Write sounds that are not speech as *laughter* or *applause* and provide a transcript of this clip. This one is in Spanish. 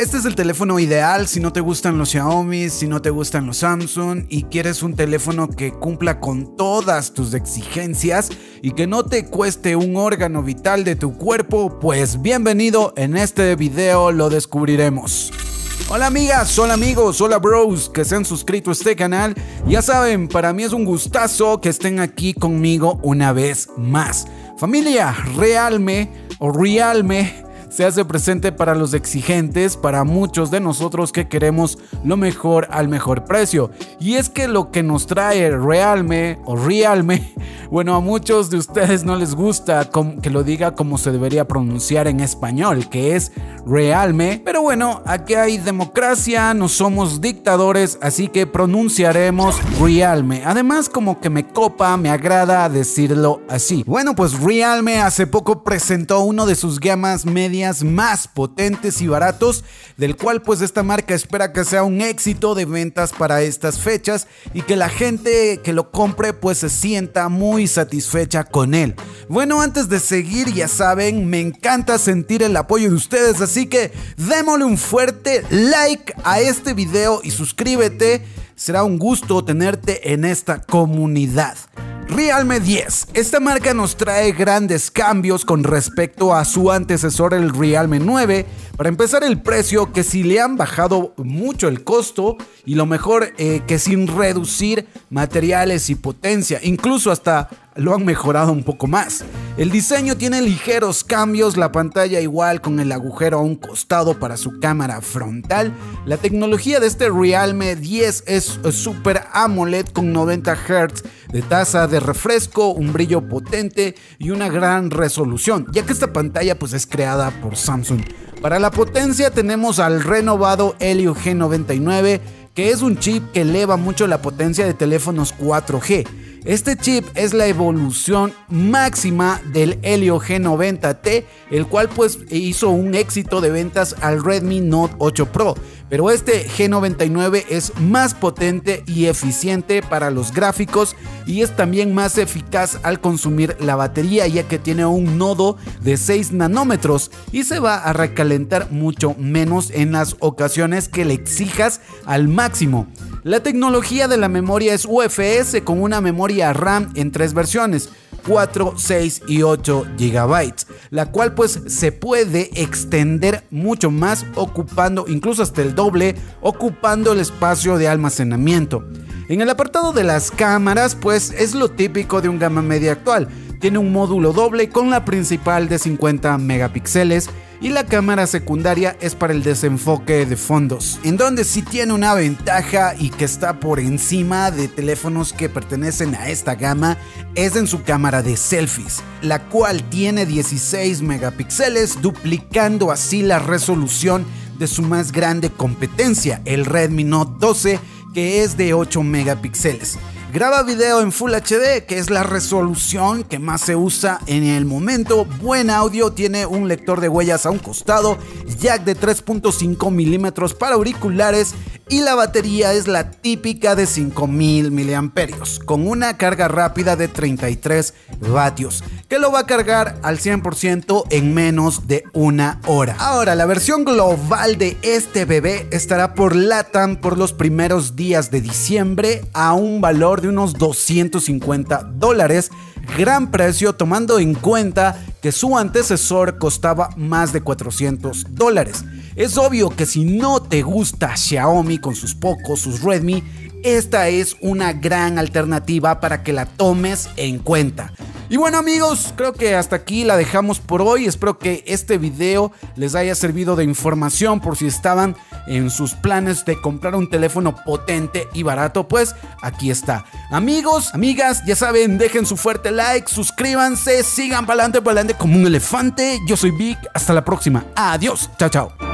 Este es el teléfono ideal si no te gustan los Xiaomi, si no te gustan los Samsung y quieres un teléfono que cumpla con todas tus exigencias y que no te cueste un órgano vital de tu cuerpo, pues bienvenido, en este video lo descubriremos. Hola amigas, hola amigos, hola bros que se han suscrito a este canal. Ya saben, para mí es un gustazo que estén aquí conmigo una vez más. Familia, Realme o Realme se hace presente para los exigentes, para muchos de nosotros que queremos lo mejor al mejor precio. Y es que lo que nos trae Realme o Realme, *laughs* bueno, a muchos de ustedes no les gusta que lo diga como se debería pronunciar en español, que es Realme. Pero bueno, aquí hay democracia, no somos dictadores, así que pronunciaremos Realme. Además, como que me copa, me agrada decirlo así. Bueno, pues Realme hace poco presentó uno de sus gamas más potentes y baratos, del cual pues esta marca espera que sea un éxito de ventas para estas fechas y que la gente que lo compre pues se sienta muy satisfecha con él. Bueno, antes de seguir, ya saben, me encanta sentir el apoyo de ustedes, así que démosle un fuerte like a este video y suscríbete. Será un gusto tenerte en esta comunidad. Realme 10. Esta marca nos trae grandes cambios con respecto a su antecesor el Realme 9. Para empezar el precio que si le han bajado mucho el costo y lo mejor eh, que sin reducir materiales y potencia, incluso hasta lo han mejorado un poco más. El diseño tiene ligeros cambios, la pantalla igual con el agujero a un costado para su cámara frontal. La tecnología de este Realme 10 es Super AMOLED con 90 Hz de tasa de refresco, un brillo potente y una gran resolución, ya que esta pantalla pues es creada por Samsung. Para la potencia tenemos al renovado Helio G99, que es un chip que eleva mucho la potencia de teléfonos 4G. Este chip es la evolución máxima del Helio G90T, el cual pues hizo un éxito de ventas al Redmi Note 8 Pro. Pero este G99 es más potente y eficiente para los gráficos y es también más eficaz al consumir la batería ya que tiene un nodo de 6 nanómetros y se va a recalentar mucho menos en las ocasiones que le exijas al máximo. La tecnología de la memoria es UFS con una memoria RAM en tres versiones. 4, 6 y 8 GB, la cual pues se puede extender mucho más ocupando incluso hasta el doble, ocupando el espacio de almacenamiento. En el apartado de las cámaras pues es lo típico de un gama media actual, tiene un módulo doble con la principal de 50 megapíxeles y la cámara secundaria es para el desenfoque de fondos, en donde sí tiene una ventaja y que está por encima de teléfonos que pertenecen a esta gama es en su cámara de selfies, la cual tiene 16 megapíxeles, duplicando así la resolución de su más grande competencia, el Redmi Note 12, que es de 8 megapíxeles. Graba video en Full HD, que es la resolución que más se usa en el momento. Buen audio, tiene un lector de huellas a un costado, jack de 3.5 milímetros para auriculares y la batería es la típica de 5000 miliamperios con una carga rápida de 33 vatios que lo va a cargar al 100% en menos de una hora. Ahora, la versión global de este bebé estará por LATAM por los primeros días de diciembre a un valor de unos 250 dólares gran precio tomando en cuenta que su antecesor costaba más de 400 dólares. Es obvio que si no te gusta Xiaomi con sus pocos, sus Redmi, esta es una gran alternativa para que la tomes en cuenta. Y bueno amigos, creo que hasta aquí la dejamos por hoy. Espero que este video les haya servido de información por si estaban en sus planes de comprar un teléfono potente y barato. Pues aquí está. Amigos, amigas, ya saben, dejen su fuerte like, suscríbanse, sigan para adelante, para adelante como un elefante. Yo soy Vic, hasta la próxima. Adiós, chao, chao.